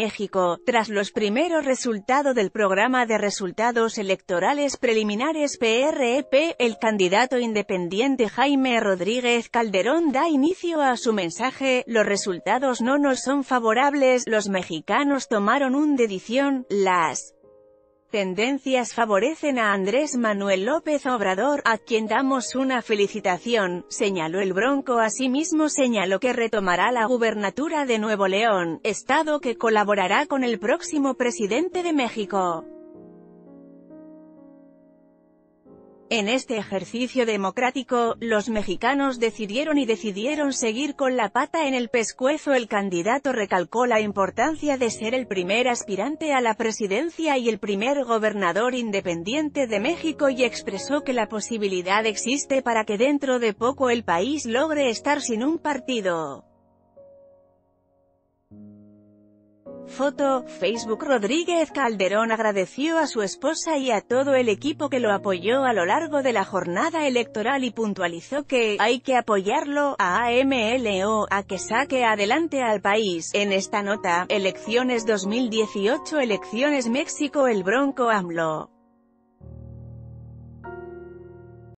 México, tras los primeros resultados del programa de resultados electorales preliminares PREP, e el candidato independiente Jaime Rodríguez Calderón da inicio a su mensaje, los resultados no nos son favorables, los mexicanos tomaron un dedición, las tendencias favorecen a Andrés Manuel López Obrador, a quien damos una felicitación, señaló el Bronco asimismo señaló que retomará la gubernatura de Nuevo León, estado que colaborará con el próximo presidente de México. En este ejercicio democrático, los mexicanos decidieron y decidieron seguir con la pata en el pescuezo. El candidato recalcó la importancia de ser el primer aspirante a la presidencia y el primer gobernador independiente de México y expresó que la posibilidad existe para que dentro de poco el país logre estar sin un partido. Foto, Facebook Rodríguez Calderón agradeció a su esposa y a todo el equipo que lo apoyó a lo largo de la jornada electoral y puntualizó que hay que apoyarlo a AMLO a que saque adelante al país. En esta nota, Elecciones 2018 Elecciones México El Bronco AMLO